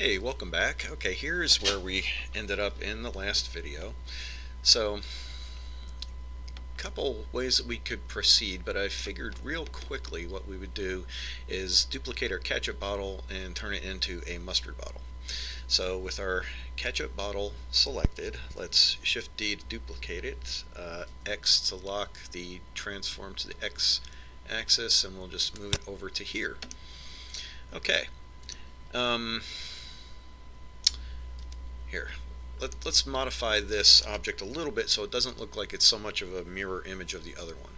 Hey, welcome back. Okay, here's where we ended up in the last video. So, a couple ways that we could proceed, but I figured real quickly what we would do is duplicate our ketchup bottle and turn it into a mustard bottle. So with our ketchup bottle selected, let's Shift D to duplicate it, uh, X to lock the transform to the X axis, and we'll just move it over to here. Okay. Um, here, let, us modify this object a little bit so it doesn't look like it's so much of a mirror image of the other one.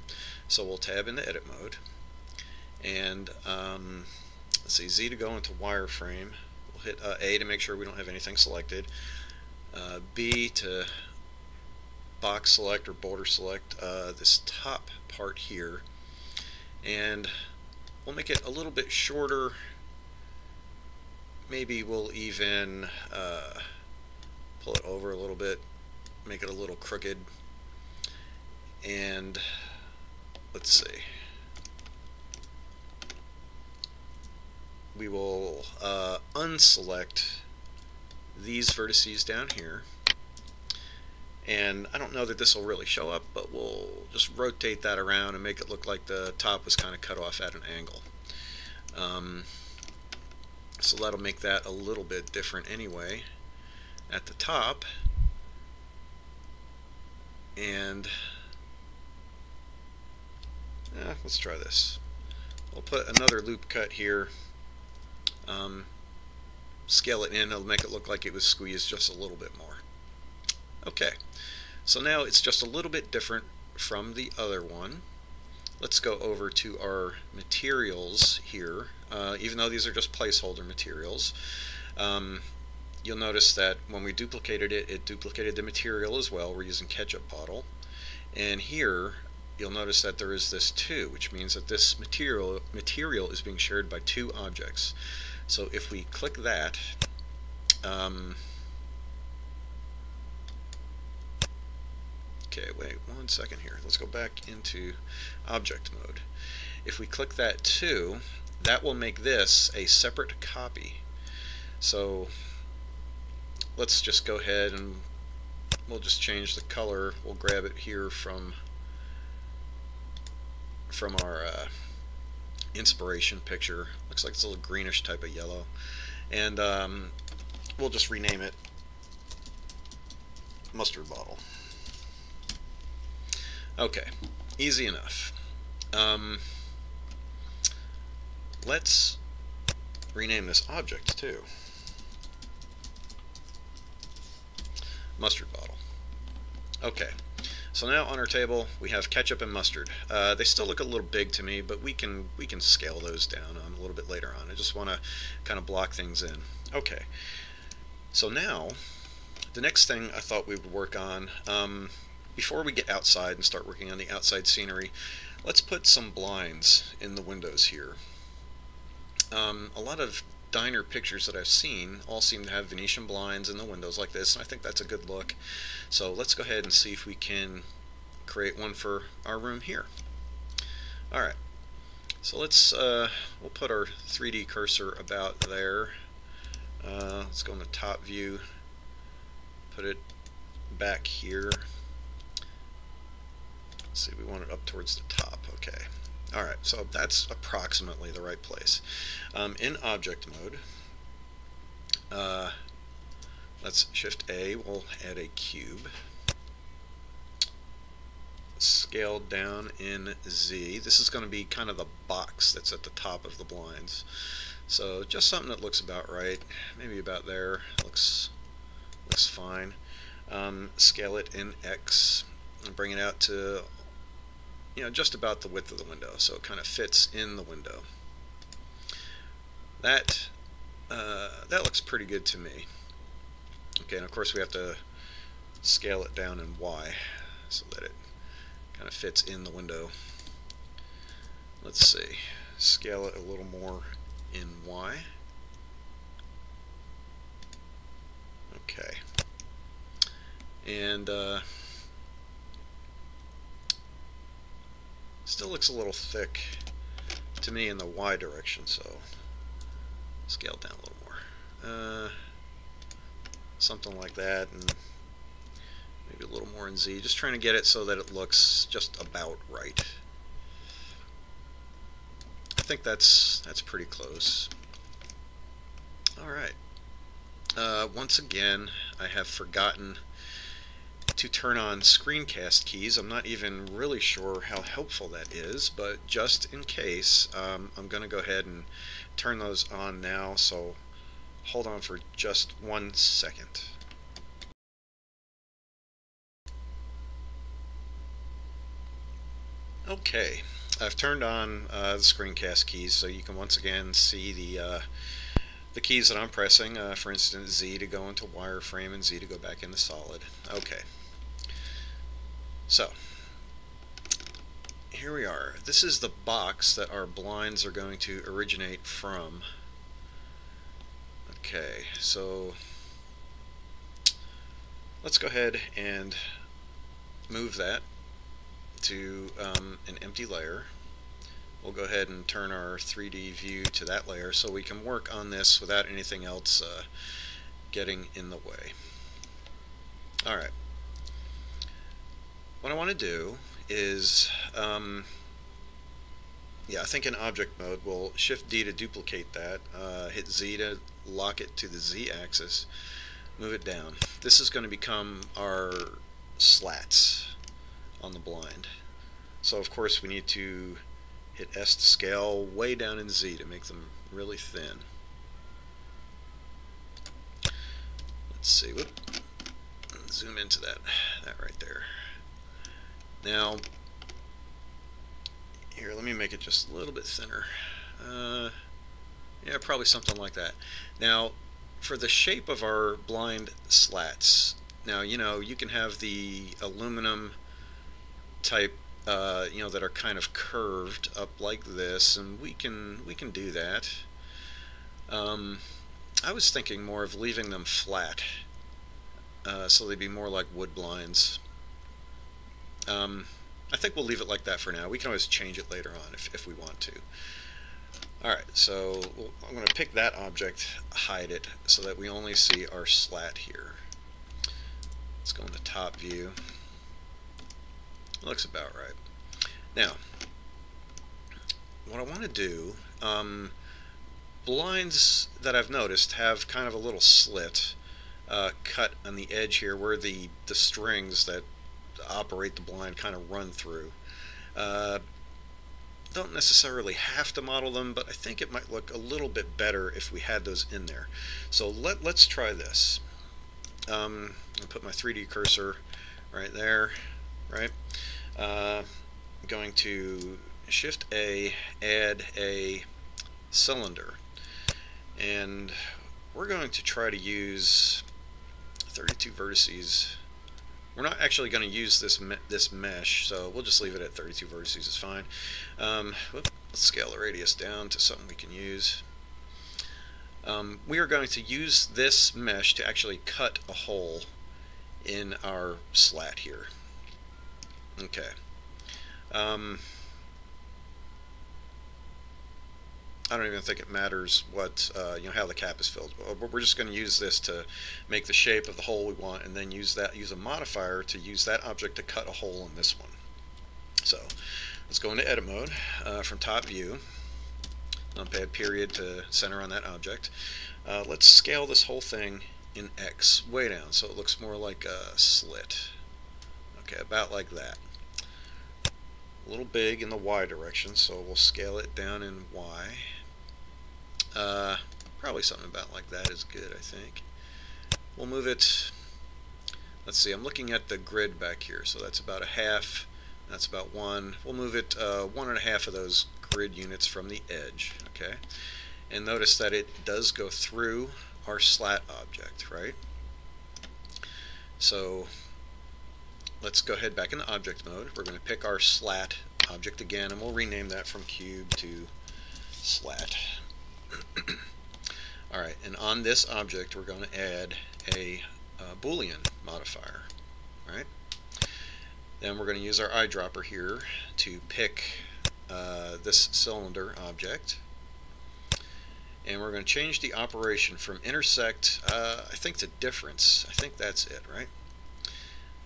So we'll tab into edit mode and um, let's see Z to go into wireframe. We'll hit uh, A to make sure we don't have anything selected. Uh, B to box select or border select uh, this top part here and we'll make it a little bit shorter maybe we'll even uh, pull it over a little bit, make it a little crooked, and let's see. We will uh, unselect these vertices down here. And I don't know that this will really show up, but we'll just rotate that around and make it look like the top was kind of cut off at an angle. Um, so that'll make that a little bit different anyway at the top and eh, let's try this. We'll put another loop cut here, um, scale it in, it'll make it look like it was squeezed just a little bit more. Okay, so now it's just a little bit different from the other one. Let's go over to our materials here, uh, even though these are just placeholder materials. Um, you'll notice that when we duplicated it, it duplicated the material as well. We're using ketchup bottle. And here, you'll notice that there is this 2, which means that this material, material is being shared by two objects. So if we click that, um, okay, wait one second here. Let's go back into object mode. If we click that 2, that will make this a separate copy. So let's just go ahead and we'll just change the color. We'll grab it here from from our uh, inspiration picture. Looks like it's a little greenish type of yellow. And um, we'll just rename it mustard bottle. Okay, easy enough. Um, let's rename this object too. Mustard bottle. Okay, so now on our table we have ketchup and mustard. Uh, they still look a little big to me, but we can we can scale those down um, a little bit later on. I just want to kind of block things in. Okay, so now the next thing I thought we would work on, um, before we get outside and start working on the outside scenery, let's put some blinds in the windows here. Um, a lot of diner pictures that I've seen all seem to have Venetian blinds in the windows like this, and I think that's a good look. So let's go ahead and see if we can create one for our room here. Alright, so let's, uh, we'll put our 3D cursor about there. Uh, let's go in the top view, put it back here. Let's see, we want it up towards the top, okay. Alright, so that's approximately the right place. Um, in object mode, uh, let's shift A, we'll add a cube. Scaled down in Z. This is going to be kind of the box that's at the top of the blinds. So just something that looks about right, maybe about there, looks looks fine. Um, scale it in X and bring it out to you know, just about the width of the window, so it kind of fits in the window. That, uh, that looks pretty good to me. Okay, and of course we have to scale it down in Y so that it kind of fits in the window. Let's see, scale it a little more in Y. Okay. And uh, Still looks a little thick to me in the Y direction, so scale down a little more. Uh, something like that, and maybe a little more in Z. Just trying to get it so that it looks just about right. I think that's that's pretty close. All right. Uh, once again, I have forgotten to turn on screencast keys. I'm not even really sure how helpful that is, but just in case, um, I'm going to go ahead and turn those on now. So hold on for just one second. Okay, I've turned on uh, the screencast keys so you can once again see the uh, the keys that I'm pressing, uh, for instance Z to go into wireframe and Z to go back into solid. Okay, so here we are. This is the box that our blinds are going to originate from. Okay, so let's go ahead and move that to um, an empty layer. We'll go ahead and turn our 3D view to that layer so we can work on this without anything else uh, getting in the way. Alright. What I want to do is, um, yeah, I think in object mode, we'll shift D to duplicate that, uh, hit Z to lock it to the Z axis, move it down. This is going to become our slats on the blind. So of course we need to hit S to scale way down in Z to make them really thin. Let's see, whoop, zoom into that, that right there. Now, here, let me make it just a little bit thinner. Uh, yeah, probably something like that. Now, for the shape of our blind slats, now, you know, you can have the aluminum type uh, you know that are kind of curved up like this and we can we can do that um, I was thinking more of leaving them flat uh, so they'd be more like wood blinds um, I think we'll leave it like that for now. We can always change it later on if, if we want to. Alright so I'm going to pick that object hide it so that we only see our slat here. Let's go in the top view. Looks about right. Now, what I want to do, um, blinds that I've noticed have kind of a little slit uh, cut on the edge here where the, the strings that operate the blind kind of run through. Uh, don't necessarily have to model them, but I think it might look a little bit better if we had those in there. So let, let's try this. Um, I'll put my 3D cursor right there right? Uh, going to Shift A, add a cylinder, and we're going to try to use 32 vertices. We're not actually going to use this me this mesh, so we'll just leave it at 32 vertices is fine. Um, let's scale the radius down to something we can use. Um, we are going to use this mesh to actually cut a hole in our slat here. Okay. Um, I don't even think it matters what uh, you know how the cap is filled. We're just going to use this to make the shape of the hole we want, and then use that use a modifier to use that object to cut a hole in this one. So let's go into edit mode uh, from top view. Numpad period to center on that object. Uh, let's scale this whole thing in X way down so it looks more like a slit. Okay, about like that a little big in the Y direction, so we'll scale it down in Y. Uh, probably something about like that is good, I think. We'll move it, let's see, I'm looking at the grid back here, so that's about a half, that's about one. We'll move it uh, one and a half of those grid units from the edge, okay? And notice that it does go through our slat object, right? So let's go ahead back into object mode. We're going to pick our slat object again, and we'll rename that from cube to slat. Alright, and on this object we're going to add a, a boolean modifier. Alright. Then we're going to use our eyedropper here to pick uh, this cylinder object. and we're going to change the operation from intersect, uh, I think to difference. I think that's it, right?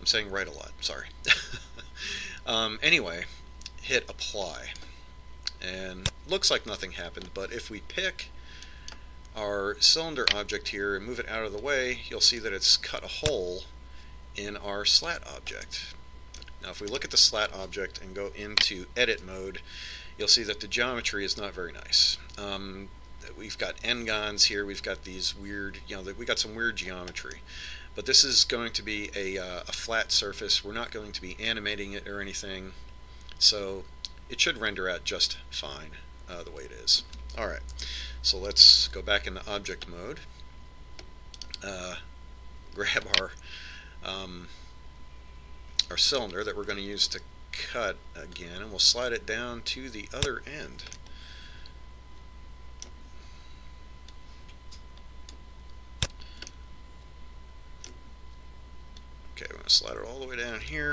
I'm saying right a lot, sorry. um, anyway, hit apply. And looks like nothing happened, but if we pick our cylinder object here and move it out of the way, you'll see that it's cut a hole in our slat object. Now if we look at the slat object and go into edit mode, you'll see that the geometry is not very nice. Um, we've got n-gons here, we've got these weird, you know, we got some weird geometry. But this is going to be a, uh, a flat surface. We're not going to be animating it or anything. So it should render out just fine uh, the way it is. Alright, so let's go back into object mode. Uh, grab our um, our cylinder that we're going to use to cut again and we'll slide it down to the other end. Okay, we're going to slide it all the way down here,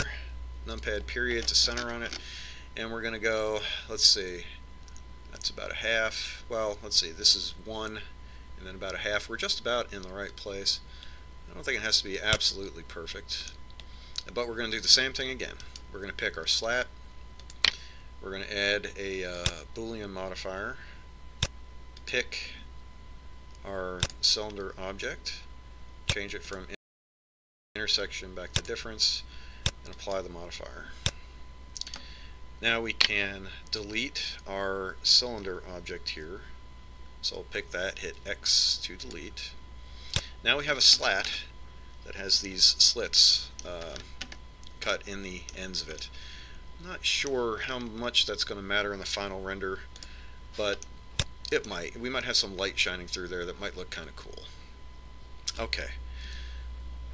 numpad period to center on it, and we're going to go, let's see, that's about a half, well, let's see, this is one, and then about a half. We're just about in the right place. I don't think it has to be absolutely perfect, but we're going to do the same thing again. We're going to pick our slat, we're going to add a uh, boolean modifier, pick our cylinder object, change it from intersection back to difference and apply the modifier. Now we can delete our cylinder object here. So I'll pick that, hit X to delete. Now we have a slat that has these slits uh, cut in the ends of it. Not sure how much that's going to matter in the final render, but it might. We might have some light shining through there that might look kind of cool. Okay.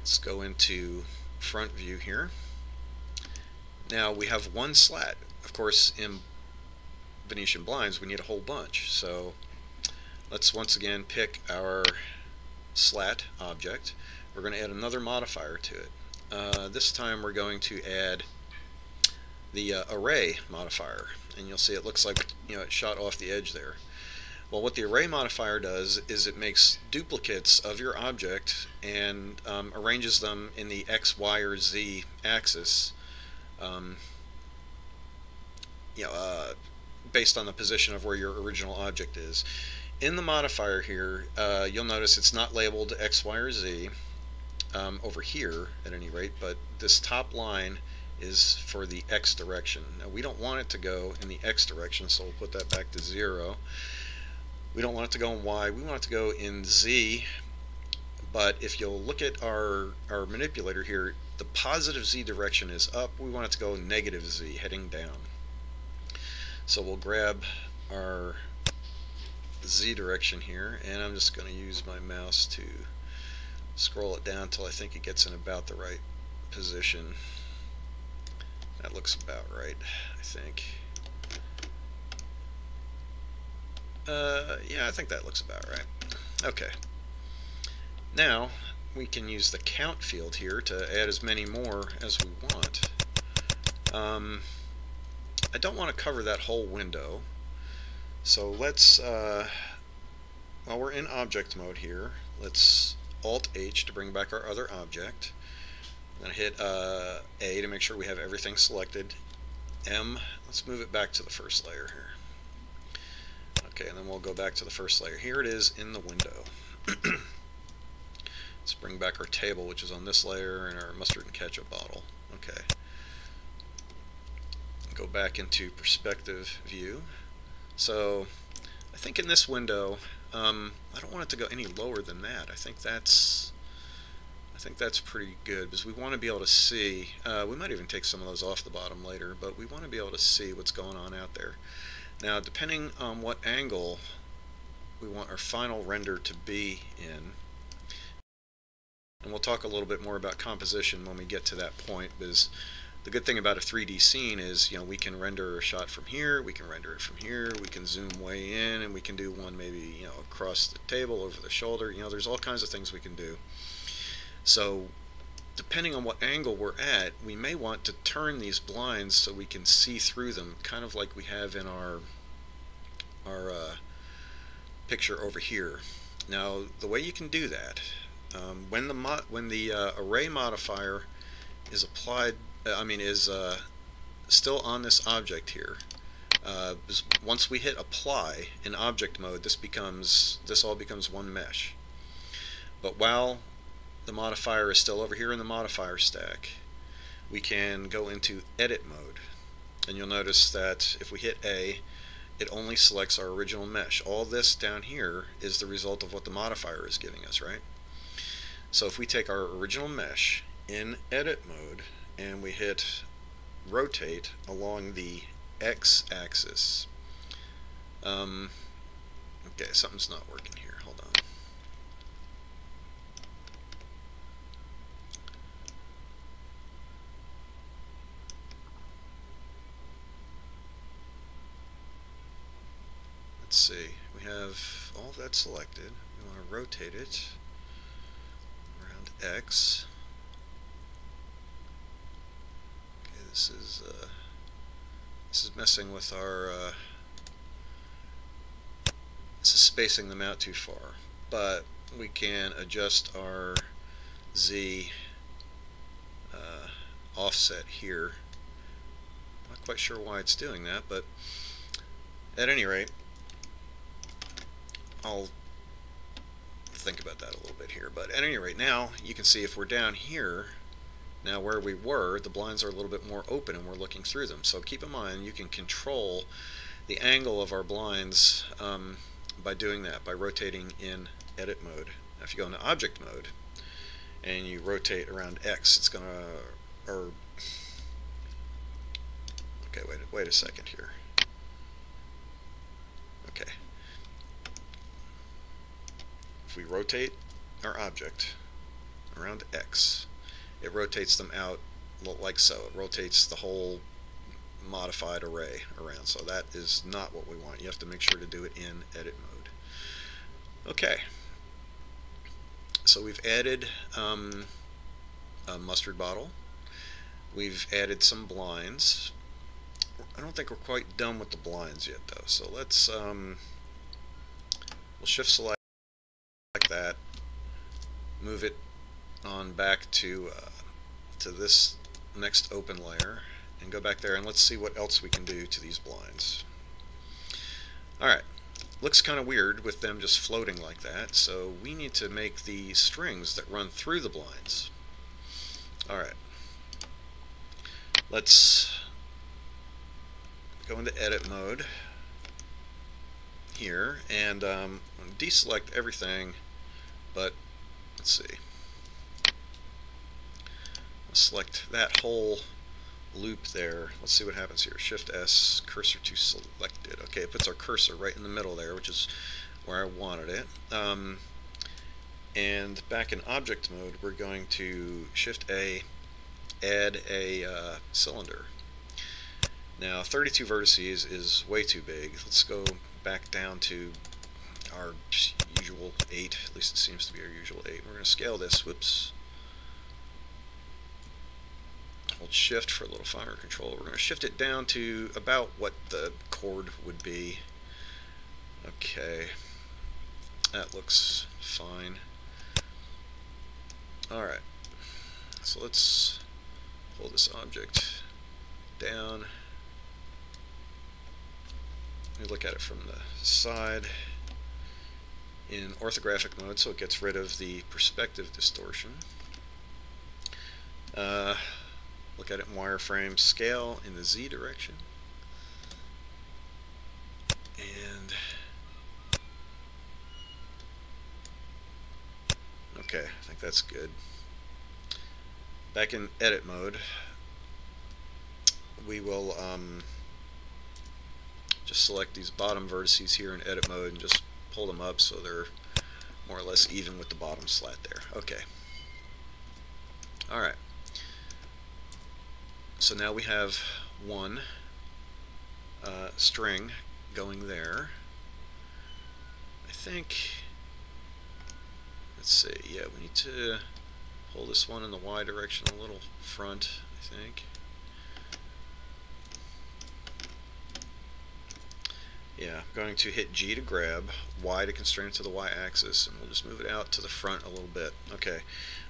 Let's go into front view here. Now we have one slat. Of course, in Venetian blinds, we need a whole bunch. So let's once again pick our slat object. We're going to add another modifier to it. Uh, this time we're going to add the uh, array modifier. And you'll see it looks like you know it shot off the edge there. Well, what the array modifier does is it makes duplicates of your object and um, arranges them in the x, y, or z axis, um, you know, uh, based on the position of where your original object is. In the modifier here, uh, you'll notice it's not labeled x, y, or z um, over here at any rate, but this top line is for the x direction. Now we don't want it to go in the x direction, so we'll put that back to zero. We don't want it to go in Y, we want it to go in Z. But if you'll look at our, our manipulator here, the positive Z direction is up. We want it to go negative Z, heading down. So we'll grab our Z direction here, and I'm just going to use my mouse to scroll it down until I think it gets in about the right position. That looks about right, I think. Uh, yeah, I think that looks about right. Okay. Now, we can use the count field here to add as many more as we want. Um, I don't want to cover that whole window. So let's, uh, while we're in object mode here, let's Alt-H to bring back our other object. To hit uh, A to make sure we have everything selected. M, let's move it back to the first layer here. Okay, and then we'll go back to the first layer. Here it is in the window. Let's bring back our table, which is on this layer, and our mustard and ketchup bottle. Okay. Go back into perspective view. So, I think in this window, um, I don't want it to go any lower than that. I think that's I think that's pretty good because we want to be able to see. Uh, we might even take some of those off the bottom later, but we want to be able to see what's going on out there. Now, depending on what angle we want our final render to be in, and we'll talk a little bit more about composition when we get to that point, because the good thing about a 3D scene is, you know, we can render a shot from here, we can render it from here, we can zoom way in, and we can do one maybe, you know, across the table, over the shoulder, you know, there's all kinds of things we can do. So depending on what angle we're at, we may want to turn these blinds so we can see through them, kind of like we have in our our uh, picture over here. Now, the way you can do that, um, when the when the uh, array modifier is applied, I mean, is uh, still on this object here. Uh, once we hit apply in object mode, this becomes this all becomes one mesh. But while the modifier is still over here in the modifier stack, we can go into edit mode. And you'll notice that if we hit A, it only selects our original mesh. All this down here is the result of what the modifier is giving us, right? So if we take our original mesh in edit mode and we hit rotate along the x-axis, um, okay, something's not working here. Hold on. let's see, we have all that selected. We want to rotate it around X. Okay, this is uh, this is messing with our. Uh, this is spacing them out too far, but we can adjust our Z uh, offset here. Not quite sure why it's doing that, but at any rate, I'll think about that a little bit here. But at any rate, now you can see if we're down here, now where we were, the blinds are a little bit more open and we're looking through them. So keep in mind you can control the angle of our blinds um, by doing that, by rotating in edit mode. Now if you go into object mode and you rotate around X, it's going to, or, okay, wait, wait a second here. Okay, if we rotate our object around X, it rotates them out like so. It rotates the whole modified array around. So that is not what we want. You have to make sure to do it in edit mode. Okay. So we've added um, a mustard bottle. We've added some blinds. I don't think we're quite done with the blinds yet though. So let's um, we'll shift select like that, move it on back to uh, to this next open layer and go back there and let's see what else we can do to these blinds. Alright, looks kind of weird with them just floating like that, so we need to make the strings that run through the blinds. Alright, let's go into edit mode here and um, deselect everything but let's see. Select that whole loop there. Let's see what happens here. Shift S, cursor to selected. Okay, it puts our cursor right in the middle there, which is where I wanted it. Um, and back in object mode, we're going to Shift A, add a uh, cylinder. Now, 32 vertices is way too big. Let's go back down to our usual 8, at least it seems to be our usual 8. We're going to scale this, whoops. Hold shift for a little finer control. We're going to shift it down to about what the cord would be. Okay, that looks fine. Alright, so let's hold this object down. Let look at it from the side in orthographic mode so it gets rid of the perspective distortion. Uh, look at it in wireframe scale in the Z direction. And okay, I think that's good. Back in edit mode, we will um, just select these bottom vertices here in edit mode and just pull them up so they're more or less even with the bottom slat there. Okay. Alright. So now we have one uh, string going there. I think, let's see, yeah, we need to pull this one in the Y direction a little front, I think. Yeah, I'm going to hit G to grab, Y to constrain it to the Y axis, and we'll just move it out to the front a little bit. Okay,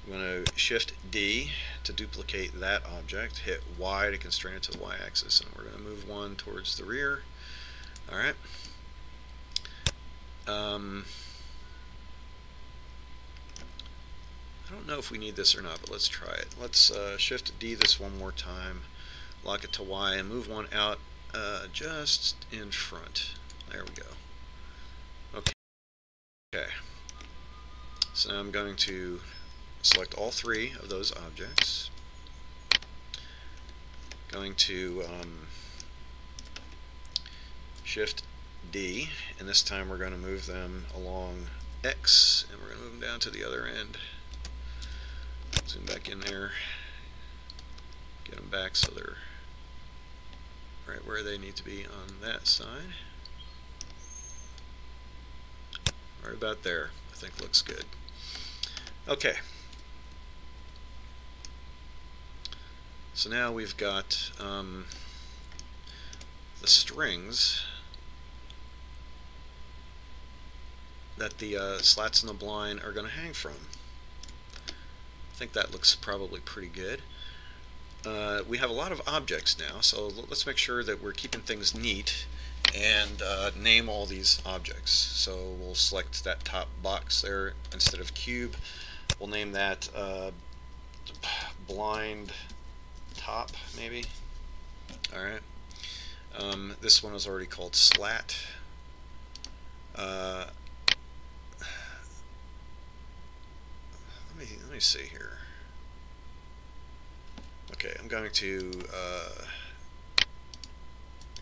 I'm going to shift D to duplicate that object, hit Y to constrain it to the Y axis, and we're going to move one towards the rear. Alright. Um, I don't know if we need this or not, but let's try it. Let's uh, shift D this one more time, lock it to Y, and move one out uh, just in front. There we go. Okay. Okay. So now I'm going to select all three of those objects. Going to um, Shift D, and this time we're going to move them along X, and we're going to move them down to the other end. Zoom back in there, get them back so they're right where they need to be on that side. Right about there, I think looks good. Okay. So now we've got um, the strings that the uh, slats in the blind are going to hang from. I think that looks probably pretty good. Uh, we have a lot of objects now, so let's make sure that we're keeping things neat and uh, name all these objects. So we'll select that top box there instead of cube. We'll name that uh, blind top, maybe. Alright. Um, this one is already called slat. Uh, let me let me see here. Okay, I'm going to uh,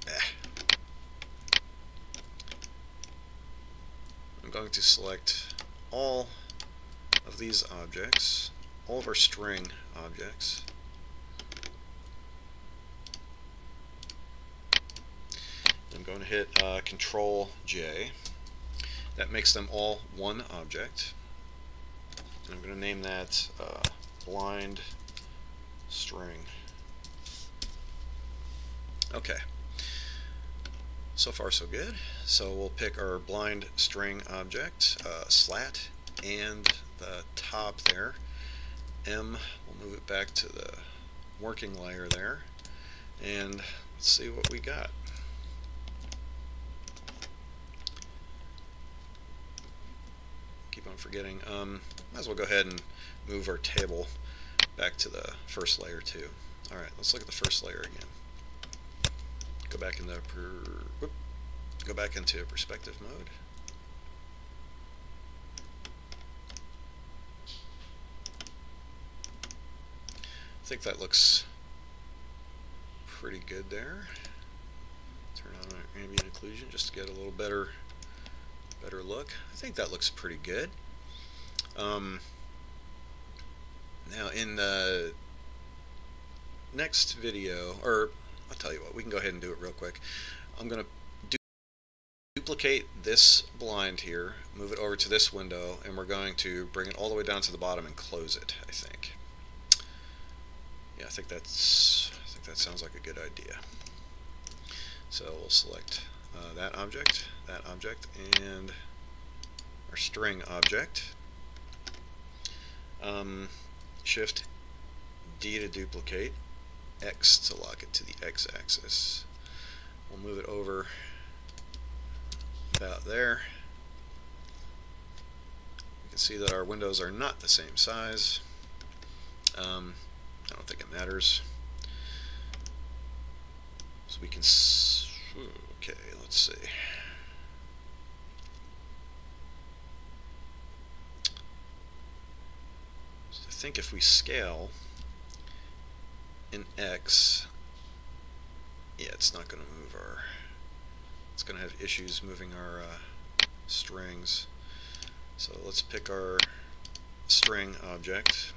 eh. I'm going to select all of these objects, all of our string objects. I'm going to hit uh, Control J. That makes them all one object. And I'm going to name that uh, blind string. Okay. So far so good. So we'll pick our blind string object, uh, slat, and the top there. M, we'll move it back to the working layer there. And let's see what we got. Keep on forgetting. Um, might as well go ahead and move our table back to the first layer too. Alright, let's look at the first layer again. Go back into per, whoop, go back into perspective mode. I think that looks pretty good there. Turn on our ambient occlusion just to get a little better better look. I think that looks pretty good. Um, now in the next video, or I'll tell you what, we can go ahead and do it real quick. I'm going to du duplicate this blind here, move it over to this window, and we're going to bring it all the way down to the bottom and close it, I think. Yeah, I think that's I think that sounds like a good idea. So we'll select uh, that object, that object, and our string object. Um, Shift D to duplicate, X to lock it to the x-axis. We'll move it over about there. You can see that our windows are not the same size. Um, I don't think it matters. So we can, okay, let's see. So I think if we scale in X, yeah, it's not going to move our, it's going to have issues moving our uh, strings. So let's pick our string object,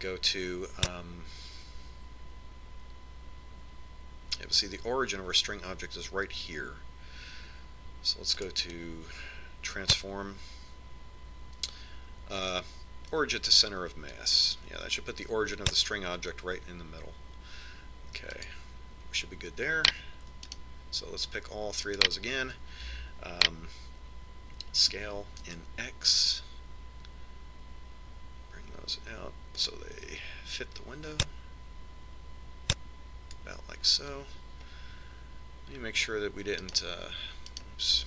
go to, um, yeah, see the origin of our string object is right here. So let's go to transform uh, origin to center of mass. Yeah, that should put the origin of the string object right in the middle. Okay, we should be good there. So let's pick all three of those again. Um, scale in X. Bring those out so they fit the window. About like so. Let me make sure that we didn't, uh, oops.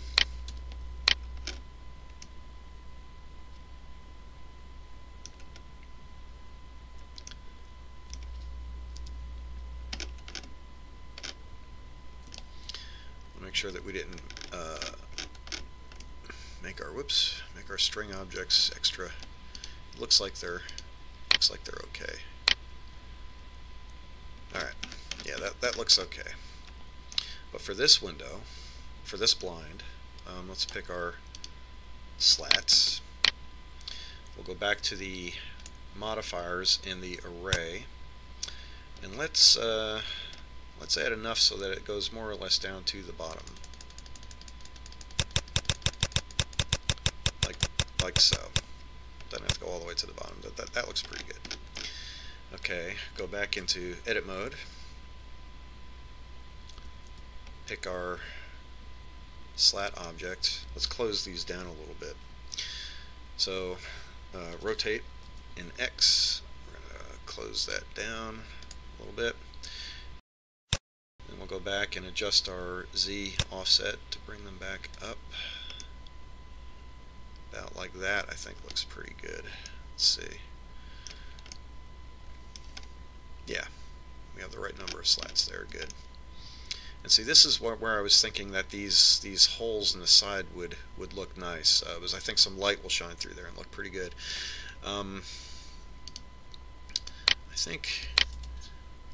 make sure that we didn't uh, make our whoops make our string objects extra. Looks like they're looks like they're okay. Alright yeah that, that looks okay. But for this window for this blind um, let's pick our slats. We'll go back to the modifiers in the array. And let's uh, Let's add enough so that it goes more or less down to the bottom. Like, like so. Doesn't have to go all the way to the bottom. That, that, that looks pretty good. Okay, go back into edit mode. Pick our slat object. Let's close these down a little bit. So, uh, rotate in X. We're going to close that down a little bit back and adjust our Z offset to bring them back up. About like that, I think looks pretty good. Let's see. Yeah, we have the right number of slats there, good. And see, this is where, I was thinking that these these holes in the side would would look nice. Uh, because I think some light will shine through there and look pretty good. Um, I think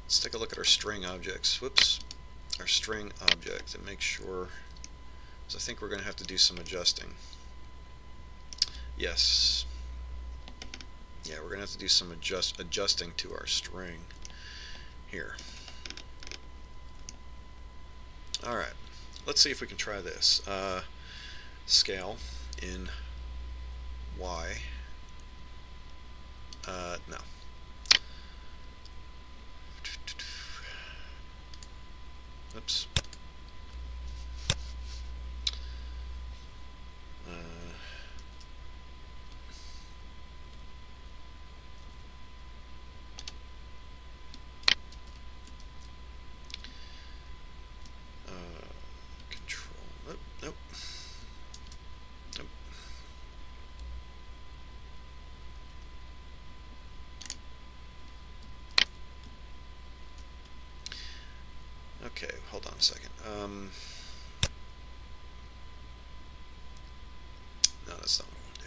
let's take a look at our string objects. Whoops our string object and make sure, because I think we're going to have to do some adjusting. Yes. Yeah, we're going to have to do some adjust adjusting to our string here. Alright, let's see if we can try this. Uh, scale in Y. Uh, no. Oops. Uh, uh, control. Nope. Nope. Nope. Okay, hold on a second. Um, no, that's not what I want to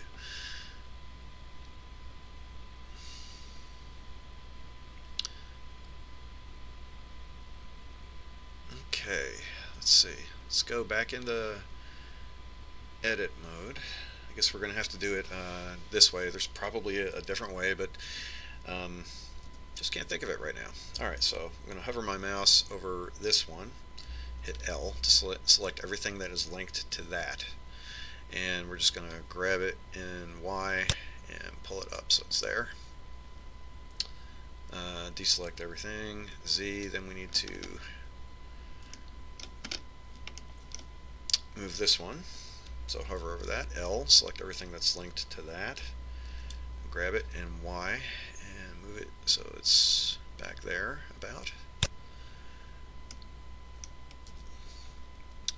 do. Okay, let's see. Let's go back into edit mode. I guess we're going to have to do it uh, this way. There's probably a, a different way, but um, just can't think of it right now. Alright, so I'm going to hover my mouse over this one, hit L to select, everything that is linked to that. And we're just going to grab it in Y and pull it up so it's there. Uh, deselect everything, Z, then we need to move this one. So hover over that, L, select everything that's linked to that, grab it in Y, move it so it's back there about.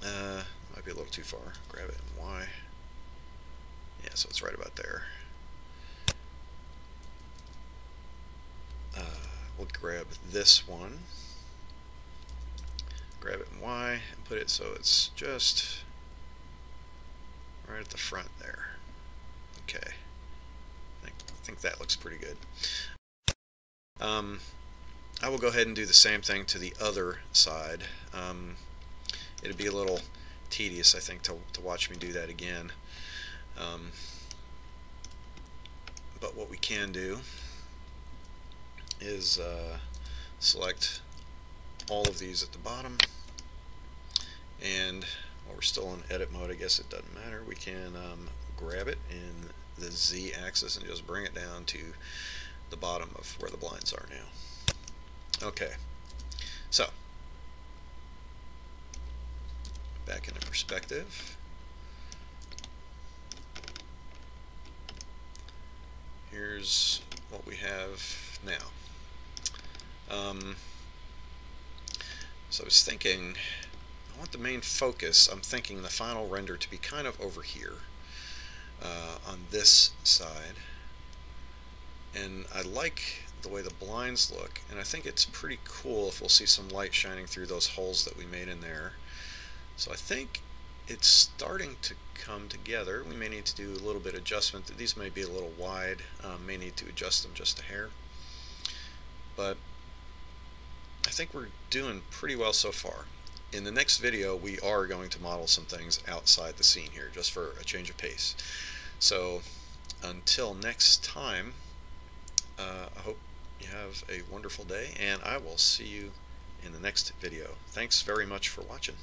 Uh, might be a little too far. Grab it and Y. Yeah, so it's right about there. Uh, we'll grab this one, grab it in Y, and put it so it's just right at the front there. Okay. I think, I think that looks pretty good. Um, I will go ahead and do the same thing to the other side. Um, it'd be a little tedious, I think, to, to watch me do that again. Um, but what we can do is uh, select all of these at the bottom and while we're still in edit mode I guess it doesn't matter we can um, grab it in the Z axis and just bring it down to the bottom of where the blinds are now. Okay, so back into perspective. Here's what we have now. Um, so I was thinking, I want the main focus, I'm thinking the final render to be kind of over here uh, on this side. And I like the way the blinds look, and I think it's pretty cool if we'll see some light shining through those holes that we made in there. So I think it's starting to come together. We may need to do a little bit of adjustment. These may be a little wide, um, may need to adjust them just a hair. But I think we're doing pretty well so far. In the next video, we are going to model some things outside the scene here, just for a change of pace. So until next time, uh, I hope you have a wonderful day, and I will see you in the next video. Thanks very much for watching.